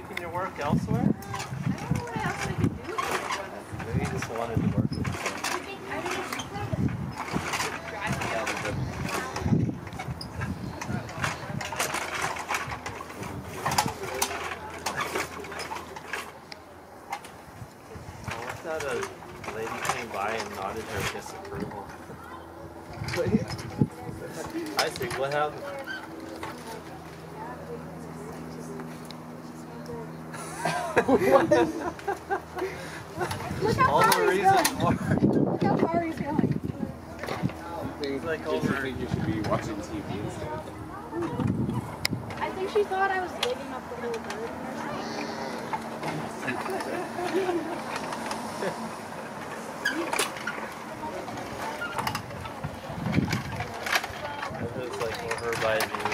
taking your work elsewhere? I don't know what else I could do. Maybe you just wanted to work with them. I think I think Yeah, they're good. Oh, uh, I thought a lady came by and nodded her disapproval. Isaac, what happened? Look how All far the he's reason going. Look how far he's going. It's like Did you think you should be watching TV instead? I think she thought I was digging up the little bird. It was like over by the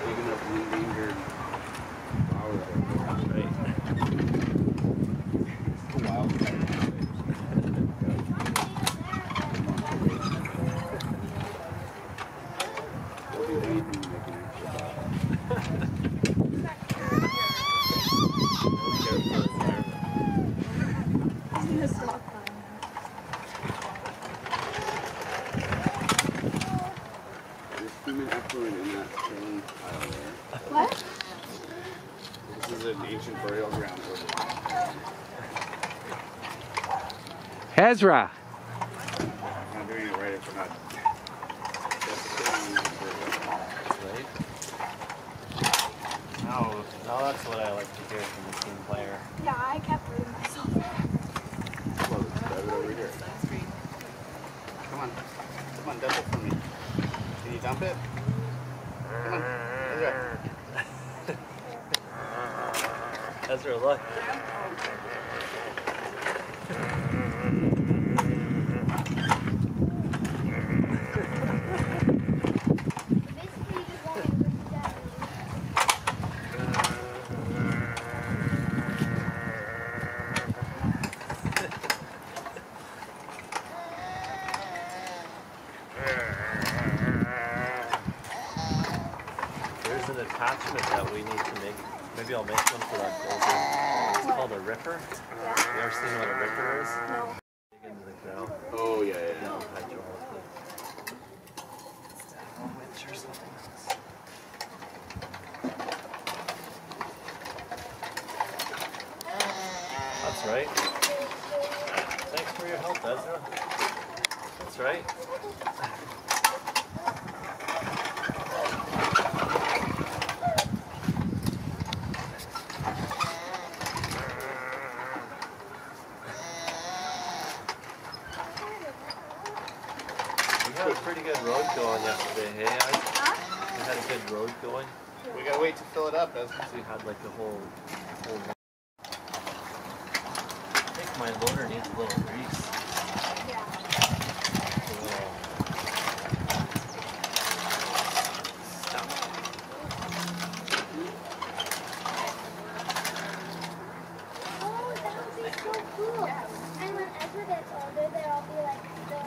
Start digging up endangered flowers. Right. Wildfire. We'll do anything to make an extra buck. He's gonna stop There's human effluent in that stone pile there. What? This is an ancient burial ground. Ezra. I'm not doing it right if we're not desecrating the burial. Right? Now, now that's what I like to hear from the team player. Yeah, I kept reading myself. Well, it's better over here. Come on. Come on, dump it for me. Dump? Come on. Ezra. Ezra, look. There's an attachment that we need to make. Maybe I'll make one for that older. It's called a ripper. You ever seen what a ripper is? No. Dig into the ground. Oh, yeah, yeah. Down hydraulically. It's down a winch or something. That's right. Thanks for your help, Ezra. That's right. Had a pretty good road going yesterday, hey? I, Huh? we had a good road going. We gotta wait to fill it up, Ezra. So we had like a whole, whole. I think my loader needs a little grease. Yeah. A. Oh, that would be so cool. And when Ezra gets older, there'll be like the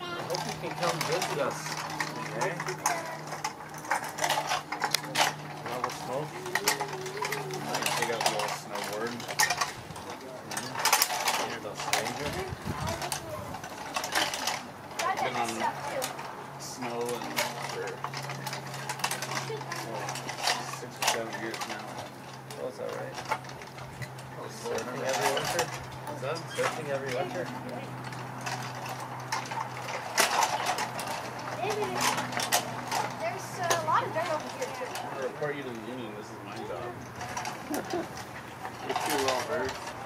I hope you can come visit us. Okay? Have a smoke? Might take out a little snowboard. Mm-hmm. You're stranger. Been on snow and for well, six or seven years now. Oh, is that right? Oh, surfing every winter? Is that surfing every winter? There's uh, a lot of dirt over here too. I'm gonna report you to the union. This is my job. You're two raw birds.